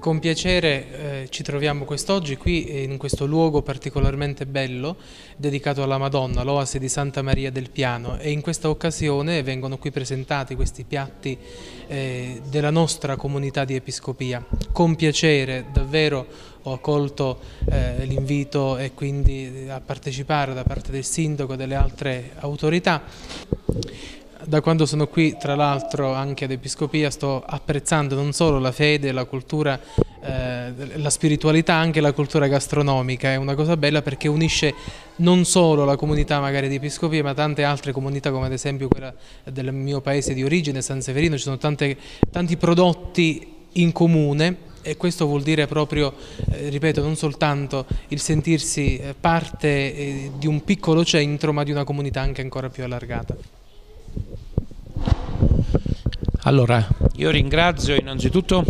Con piacere eh, ci troviamo quest'oggi qui in questo luogo particolarmente bello dedicato alla Madonna, l'oasi di Santa Maria del Piano e in questa occasione vengono qui presentati questi piatti eh, della nostra comunità di Episcopia. Con piacere davvero ho accolto eh, l'invito e quindi a partecipare da parte del sindaco e delle altre autorità da quando sono qui, tra l'altro anche ad Episcopia, sto apprezzando non solo la fede, la cultura, eh, la spiritualità, anche la cultura gastronomica. È una cosa bella perché unisce non solo la comunità magari di Episcopia, ma tante altre comunità, come ad esempio quella del mio paese di origine, San Severino. Ci sono tante, tanti prodotti in comune e questo vuol dire proprio, eh, ripeto, non soltanto il sentirsi eh, parte eh, di un piccolo centro, ma di una comunità anche ancora più allargata. Allora, io ringrazio innanzitutto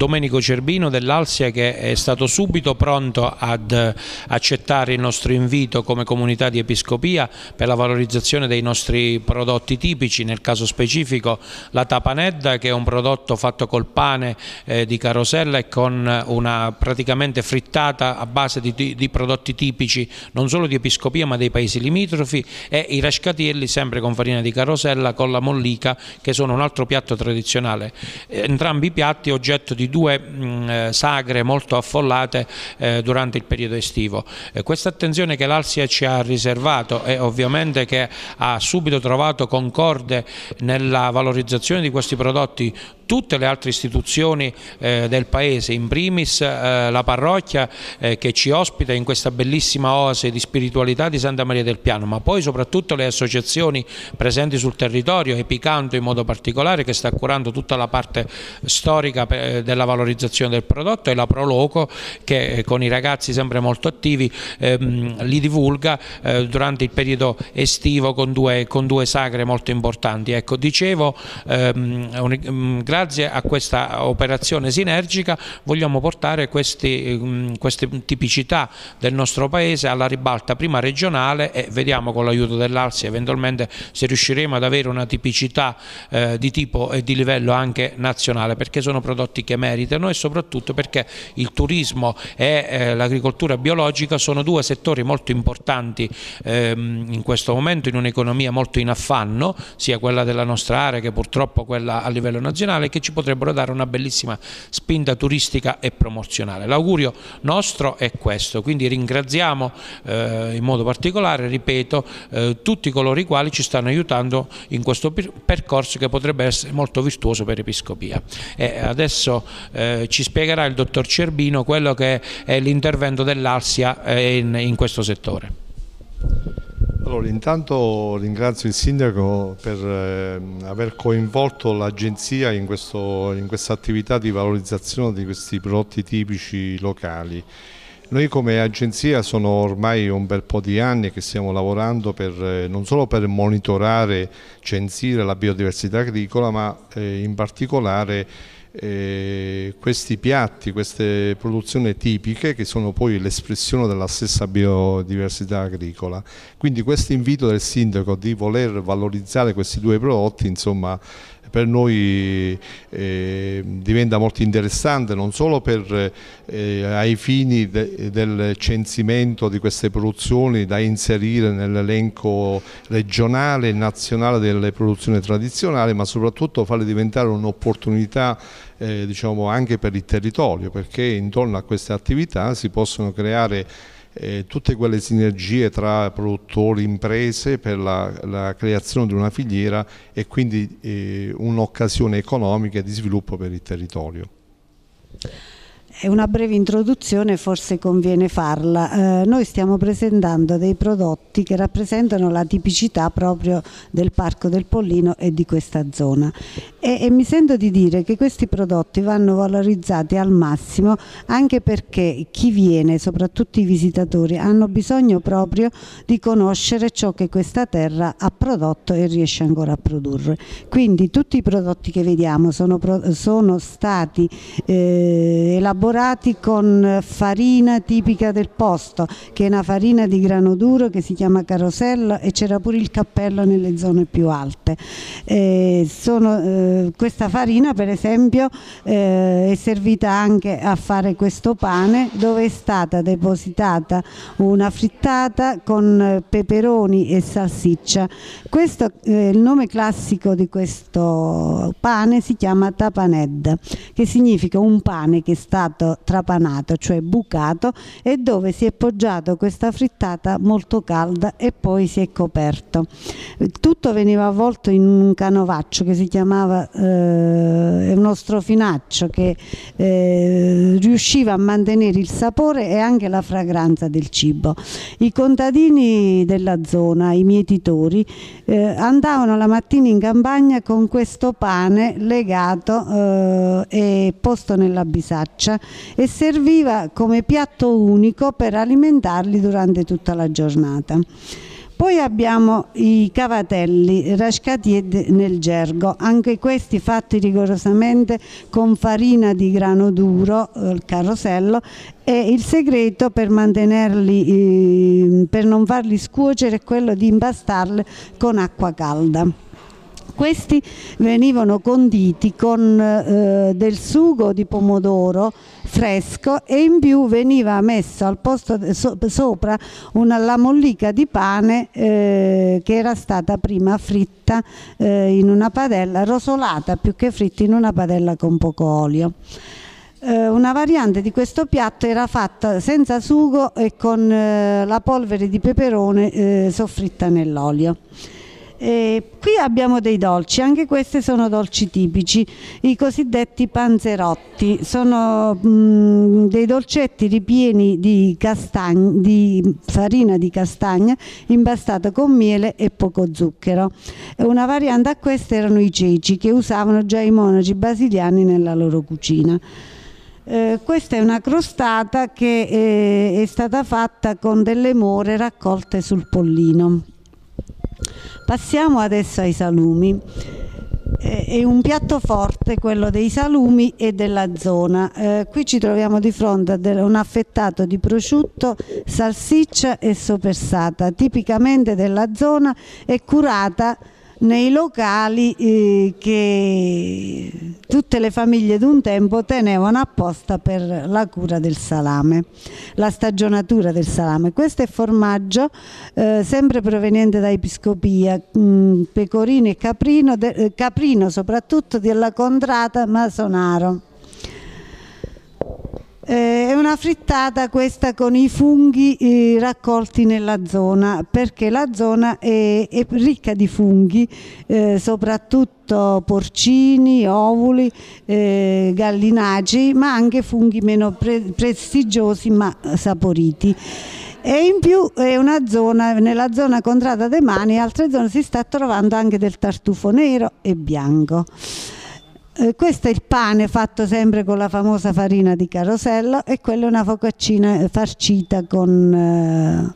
Domenico Cerbino dell'Alsia che è stato subito pronto ad accettare il nostro invito come comunità di Episcopia per la valorizzazione dei nostri prodotti tipici, nel caso specifico la tapanedda che è un prodotto fatto col pane eh, di carosella e con una praticamente frittata a base di, di, prodotti tipici non solo di Episcopia ma dei paesi limitrofi e i rascatielli sempre con farina di carosella con la mollica che sono un altro piatto tradizionale. Entrambi i piatti oggetto di due mh, eh, sagre molto affollate eh, durante il periodo estivo. Eh, questa attenzione che l'Alsia ci ha riservato e ovviamente che ha subito trovato concorde nella valorizzazione di questi prodotti tutte le altre istituzioni eh, del Paese, in primis eh, la parrocchia eh, che ci ospita in questa bellissima oasi di spiritualità di Santa Maria del Piano, ma poi soprattutto le associazioni presenti sul territorio, Epicanto in modo particolare che sta curando tutta la parte storica eh, della valorizzazione del prodotto e la Proloco che eh, con i ragazzi sempre molto attivi ehm, li divulga eh, durante il periodo estivo con due, con due sagre molto importanti. Ecco, dicevo, ehm, un, grazie a questa operazione sinergica vogliamo portare questi, um, queste tipicità del nostro paese alla ribalta prima regionale e vediamo con l'aiuto dell'Alsi eventualmente se riusciremo ad avere una tipicità eh, di tipo e di livello anche nazionale perché sono prodotti che meritano e soprattutto perché il turismo e eh, l'agricoltura biologica sono due settori molto importanti ehm, in questo momento in un'economia molto in affanno, sia quella della nostra area che purtroppo quella a livello nazionale, che ci potrebbero dare una bellissima spinta turistica e promozionale. L'augurio nostro è questo, quindi ringraziamo eh, in modo particolare, ripeto, eh, tutti coloro i quali ci stanno aiutando in questo percorso che potrebbe essere molto virtuoso per Episcopia. E adesso eh, ci spiegherà il dottor Cerbino quello che è l'intervento dell'Alsia eh, in, in questo settore. Allora, intanto ringrazio il Sindaco per eh, aver coinvolto l'Agenzia in, in questa attività di valorizzazione di questi prodotti tipici locali. Noi come agenzia sono ormai un bel po' di anni che stiamo lavorando per, eh, non solo per monitorare, censire la biodiversità agricola, ma eh, in particolare eh, questi piatti, queste produzioni tipiche che sono poi l'espressione della stessa biodiversità agricola. Quindi questo invito del sindaco di voler valorizzare questi due prodotti insomma, per noi eh, diventa molto interessante non solo per, eh, ai fini de, del censimento di queste produzioni da inserire nell'elenco regionale e nazionale delle produzioni tradizionali ma soprattutto farle diventare un'opportunità eh, diciamo anche per il territorio perché intorno a queste attività si possono creare eh, tutte quelle sinergie tra produttori e imprese per la, la, creazione di una filiera e quindi eh, un'occasione economica di sviluppo per il territorio. Una breve introduzione, forse conviene farla. Eh, noi stiamo presentando dei prodotti che rappresentano la tipicità proprio del Parco del Pollino e di questa zona. E, e mi sento di dire che questi prodotti vanno valorizzati al massimo anche perché chi viene, soprattutto i visitatori, hanno bisogno proprio di conoscere ciò che questa terra ha prodotto e riesce ancora a produrre. Quindi tutti i prodotti che vediamo sono, sono stati eh, elaborati elaborati con farina tipica del posto, che è una farina di grano duro che si chiama carosello e c'era pure il cappello nelle zone più alte. Eh, sono, eh, questa farina per esempio eh, è servita anche a fare questo pane dove è stata depositata una frittata con peperoni e salsiccia. Questo, eh, il nome classico di questo pane si chiama tapaned, che significa un pane che è stato trapanato, cioè bucato, e dove si è poggiato questa frittata molto calda e poi si è coperto. Tutto veniva avvolto in un canovaccio che si chiamava eh, uno strofinaccio che eh, riusciva a mantenere il sapore e anche la fragranza del cibo. I contadini della zona, i mietitori, eh, andavano la mattina in campagna con questo pane legato eh, e posto nella bisaccia e serviva come piatto unico per alimentarli durante tutta la giornata. Poi abbiamo i cavatelli rascati nel gergo, anche questi fatti rigorosamente con farina di grano duro, eh, il carosello, e il segreto per mantenerli, eh, per non farli scuocere è quello di impastarli con acqua calda. Questi venivano conditi con eh, del sugo di pomodoro fresco e in più veniva messo al posto so, sopra una la mollica di pane eh, che era stata prima fritta eh, in una padella, rosolata più che fritta in una padella con poco olio. Eh, una variante di questo piatto era fatta senza sugo e con eh, la polvere di peperone eh, soffritta nell'olio. Qui abbiamo dei dolci, anche questi sono dolci tipici, i cosiddetti panzerotti, sono mh, mm, dei dolcetti ripieni di, castagna, di, farina di castagna impastata con miele e poco zucchero. Una variante a queste erano i ceci che usavano già i monaci basiliani nella loro cucina. Eh, questa è una crostata che eh, è stata fatta con delle more raccolte sul pollino. Passiamo adesso ai salumi. È un piatto forte quello dei salumi e della zona. Eh, qui ci troviamo di fronte a un affettato di prosciutto, salsiccia e sopersata, tipicamente della zona e curata nei locali eh, che tutte le famiglie d'un tempo tenevano apposta per la cura del salame, la stagionatura del salame. Questo è formaggio eh, sempre proveniente da Episcopia, mh, mm, pecorino e caprino, de, eh, caprino soprattutto della contrata Masonaro. Eh, è una frittata questa con i funghi eh, raccolti nella zona perché la zona è, è ricca di funghi, eh, soprattutto porcini, ovuli, eh, gallinaci, ma anche funghi meno pre prestigiosi ma saporiti e in più zona, nella zona contrada dei mani, in altre zone si sta trovando anche del tartufo nero e bianco. Eh, questo è il pane fatto sempre con la famosa farina di carosello e quella è una focaccina farcita con eh,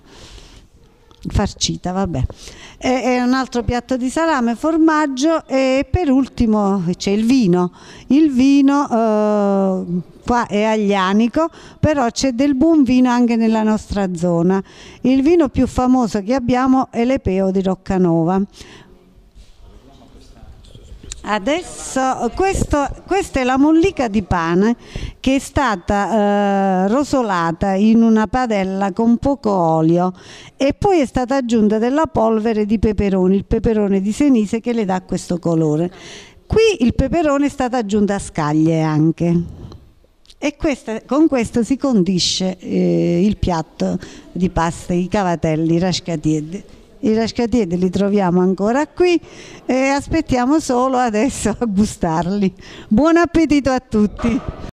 farcita, vabbè. E, è un altro piatto di salame, formaggio e per ultimo c'è il vino. Il vino eh, qua è aglianico, però c'è del buon vino anche nella nostra zona. Il vino più famoso che abbiamo è l'Epeo di Roccanova. Adesso questo, questa è la mollica di pane che è stata eh, rosolata in una padella con poco olio e poi è stata aggiunta della polvere di peperoni, il peperone di senise che le dà questo colore. Qui il peperone è stato aggiunto a scaglie anche. E questa, con questo si condisce eh, il piatto di pasta, i cavatelli, i rascatiedi i rascatieti li troviamo ancora qui e aspettiamo solo adesso a gustarli. Buon appetito a tutti!